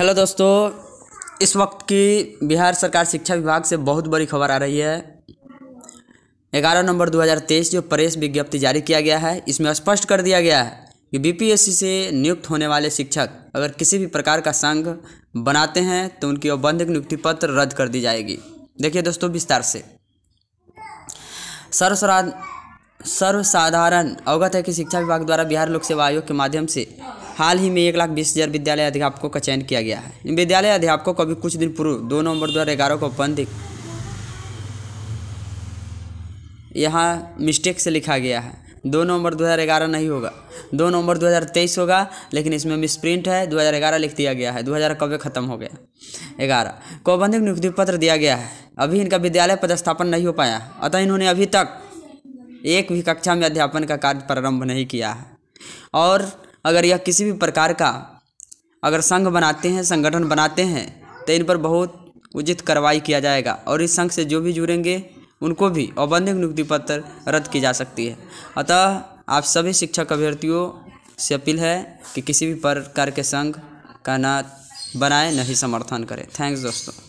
Hello दोस्तों, इस वक्त की बिहार सरकार शिक्षा विभाग से बहुत बड़ी खबर आ रही है। ग्यारह नवंबर 2023 जो प्रेस विज्ञप्ति जारी किया गया है, इसमें स्पष्ट कर दिया गया है कि बीपीएससी से नियुक्त होने वाले शिक्षक अगर किसी भी प्रकार का संघ बनाते हैं तो उनकी औबंधिक नियुक्ति पत्र रद्द कर दी जाएगी। देखिए दोस्तों विस्तार से। सर्वसरा, सर्वसाधारण अवगत है कि शिक्षा विभाग द्वारा बिहार लोक सेवा आयोग के माध्यम से हाल ही में एक लाख बीस हज़ार विद्यालय अध्यापकों का चयन किया गया है। इन विद्यालय अध्यापकों को अभी कुछ दिन पूर्व दो नवंबर दो हज़ार ग्यारह को औपबंधिक यहाँ मिस्टेक से लिखा गया है। दो नवंबर 2011 नहीं होगा। दो नवंबर 2023 होगा, लेकिन इसमें मिसप्रिंट है। 2011 लिख दिया गया है। 2000 कब ख़त्म हो गया? ग्यारह। को बंधक नियुक्ति पत्र दिया गया है। अभी इनका विद्यालय पदस्थापन नहीं हो पाया। अतः इन्होंने अभी तक एक भी कक्षा में अध्यापन का कार्य प्रारंभ नहीं किया है। और अगर यह किसी भी प्रकार का अगर संघ बनाते हैं, संगठन बनाते हैं तो इन पर बहुत उचित कार्रवाई किया जाएगा और इस संघ से जो भी जुड़ेंगे, उनको भी औबंधिक नियुक्ति पत्र रद्द की जा सकती है। अतः आप सभी शिक्षक अभ्यर्थियों से अपील है कि किसी भी प्रकार के संघ का ना बनाए नहीं समर्थन करें। थैंक्स दोस्तों।